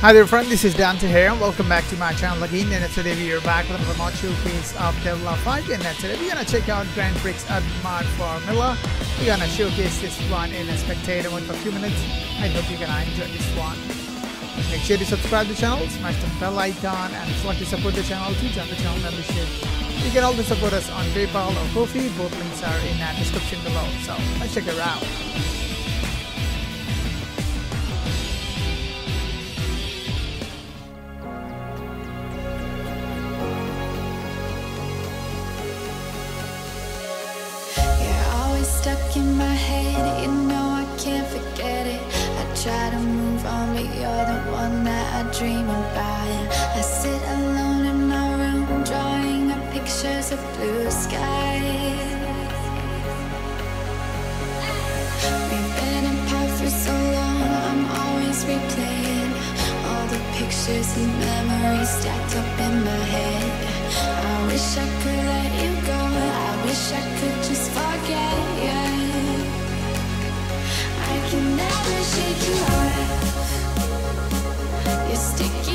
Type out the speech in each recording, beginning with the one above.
Hi there friend, this is Dante here and welcome back to my channel again and today we are back with another mod showcase of DOA 5 and today we're gonna check out Grand Prix Mod Formula. We're gonna showcase this one in a spectator mode for a few minutes. I hope you're gonna enjoy this one. Make sure to subscribe to the channel, smash the bell icon and select to support the channel to join the channel membership. You can also support us on PayPal or Ko-fi, both links are in the description below. So let's check it out. Stuck in my head, you know I can't forget it. I try to move on, but you're the one that I dream about. I sit alone in my room, drawing up pictures of blue skies. We've been apart for so long, I'm always replaying All the pictures and memories stacked up in my head. I wish I could let you go, I wish I could You're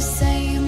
friends are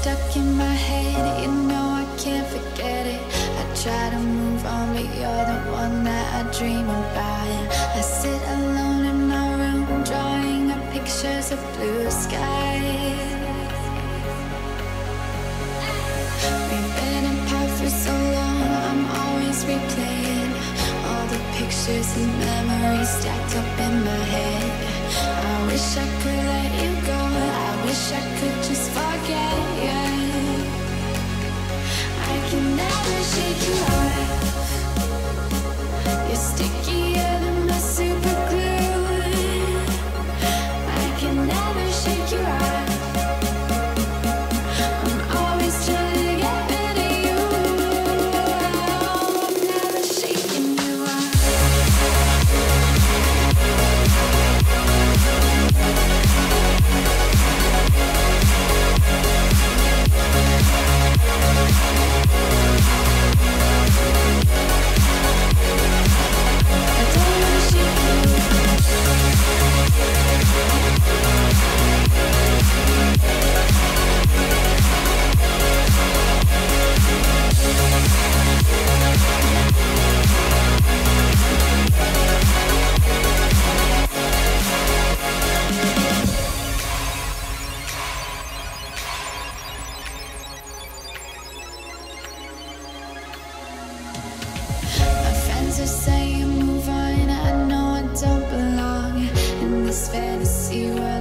stuck in my head, you know I can't forget it. I try to move on, but you're the one that I dream about. I sit alone in my room, drawing up pictures of blue skies. We've been apart for so long, I'm always replaying All the pictures and memories stacked up are saying move on. I know I don't belong in this fantasy world.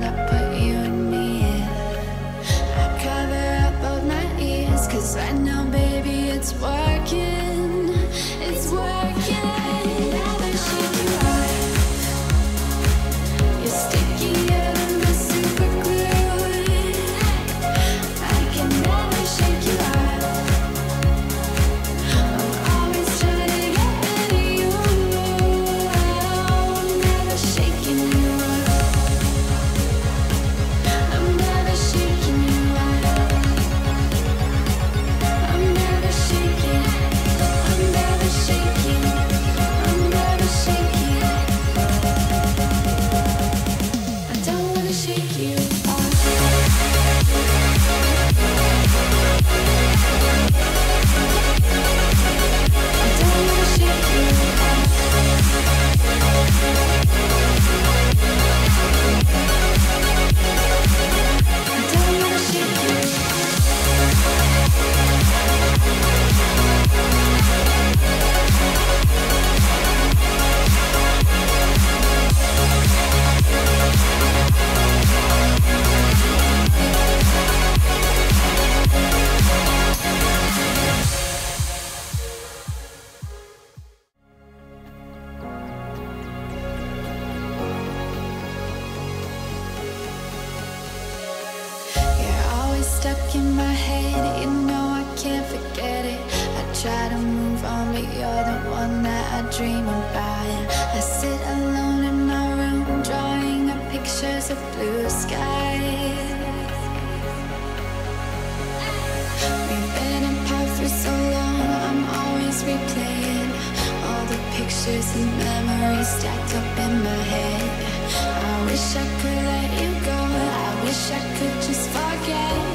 Stuck in my head, you know I can't forget it. I try to move on, but you're the one that I dream about. I sit alone in my room, drawing up pictures of blue skies. We've been apart for so long, I'm always replaying all the pictures and memories stacked up in my head. I wish I could let you go, I wish I could just forget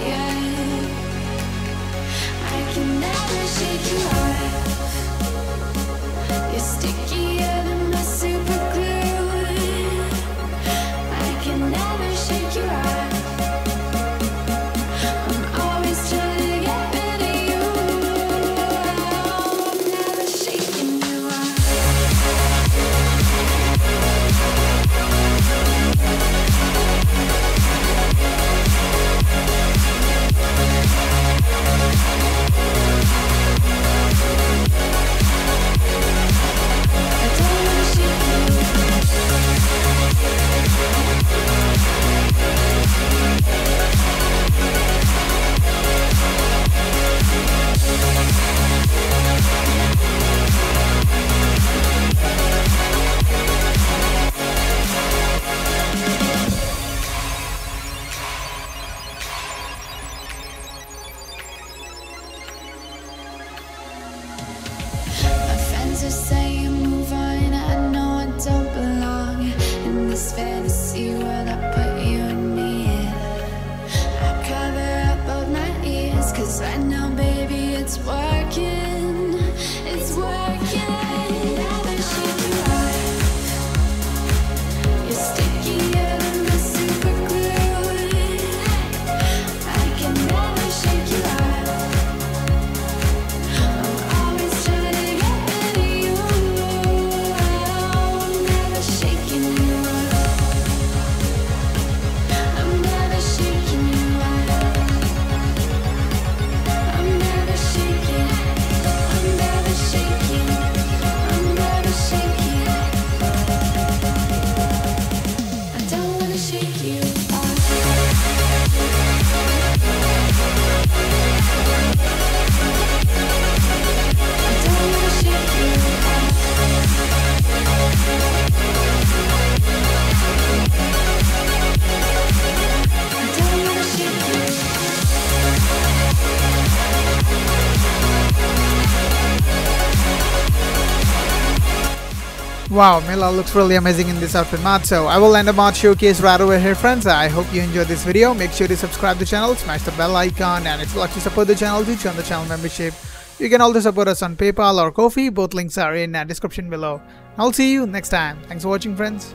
Wow, Mila looks really amazing in this outfit mod. So I will end the mod showcase right over here friends. I hope you enjoyed this video. Make sure to subscribe to the channel, smash the bell icon and if you like to support the channel, do join the channel membership. You can also support us on PayPal or Kofi. Both links are in the description below. I'll see you next time. Thanks for watching friends.